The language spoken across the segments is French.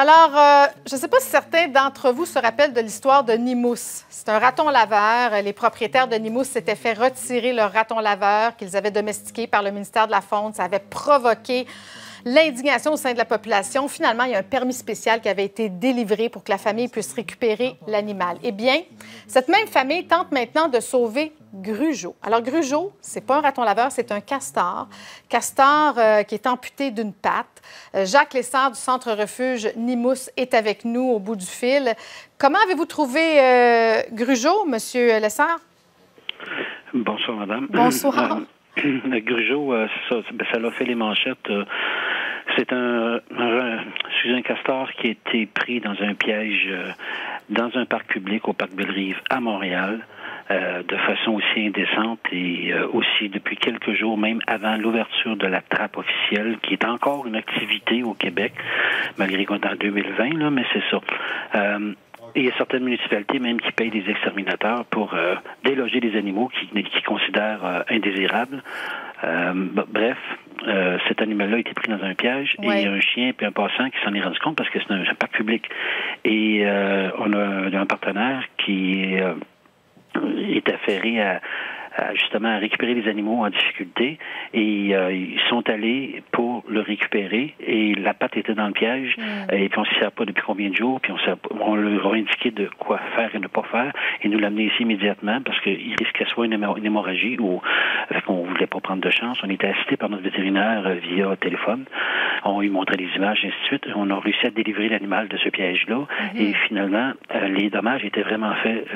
Alors, euh, je ne sais pas si certains d'entre vous se rappellent de l'histoire de Nimous. C'est un raton laveur. Les propriétaires de Nimous s'étaient fait retirer leur raton laveur qu'ils avaient domestiqué par le ministère de la Faune. Ça avait provoqué l'indignation au sein de la population. Finalement, il y a un permis spécial qui avait été délivré pour que la famille puisse récupérer l'animal. Eh bien, cette même famille tente maintenant de sauver Grugeot. Alors, Grugeot, c'est pas un raton laveur, c'est un castor. Castor euh, qui est amputé d'une patte. Euh, Jacques Lessard du Centre Refuge Nimous est avec nous au bout du fil. Comment avez-vous trouvé euh, Grugeot, Monsieur Lessard? Bonsoir, madame. Bonsoir. Grugeot, ça, ben, ça l'a fait les manchettes c'est un, un, un castor qui a été pris dans un piège euh, dans un parc public au parc Belle-Rive à Montréal. Euh, de façon aussi indécente et euh, aussi depuis quelques jours, même avant l'ouverture de la trappe officielle, qui est encore une activité au Québec, malgré qu'on est en 2020, là, mais c'est ça. Il y a certaines municipalités même qui payent des exterminateurs pour déloger des animaux qu'ils qui considèrent indésirables. Euh, cet animal-là a été pris dans un piège et il y a un chien et un passant qui s'en est rendu compte parce que c'est un, un, parc public. Et on a un partenaire qui est affairé à justement à récupérer les animaux en difficulté et euh, ils sont allés pour le récupérer et la patte était dans le piège mm. et puis on ne savait pas depuis combien de jours puis on, on leur a indiqué de quoi faire et ne pas faire et nous l'amener ici immédiatement parce qu'il risquait soit une, hémorragie ou qu'on ne voulait pas prendre de chance. On était assisté par notre vétérinaire euh, via téléphone. On lui montrait les images, et ainsi de suite. On a réussi à délivrer l'animal de ce piège-là. Mm-hmm. Et finalement, euh, les dommages étaient vraiment faits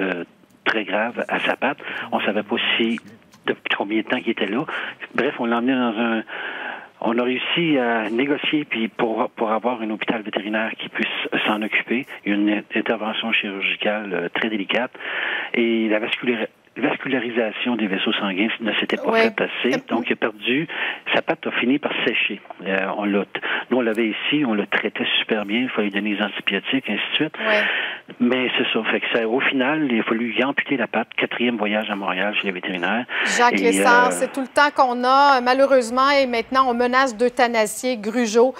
très grave à sa patte. On ne savait pas si depuis combien de temps il était là. Bref, on l'a emmené dans un on a réussi à négocier puis pour pour avoir un hôpital vétérinaire qui puisse s'en occuper, une intervention chirurgicale euh, très délicate et la vasculaire vascularisation des vaisseaux sanguins ne s'était pas faite assez. Donc, il a perdu, sa patte a fini par sécher. Euh, on l'a, nous, on l'avait ici, on le traitait super bien, il fallait lui donner des antibiotiques, ainsi de suite. Mais c'est ça. Fait que ça, au final, il a fallu y amputer la patte. Quatrième voyage à Montréal chez les vétérinaires. Jacques Lessard, euh, c'est tout le temps qu'on a, malheureusement, et maintenant, on menace d'euthanasier Grugeot.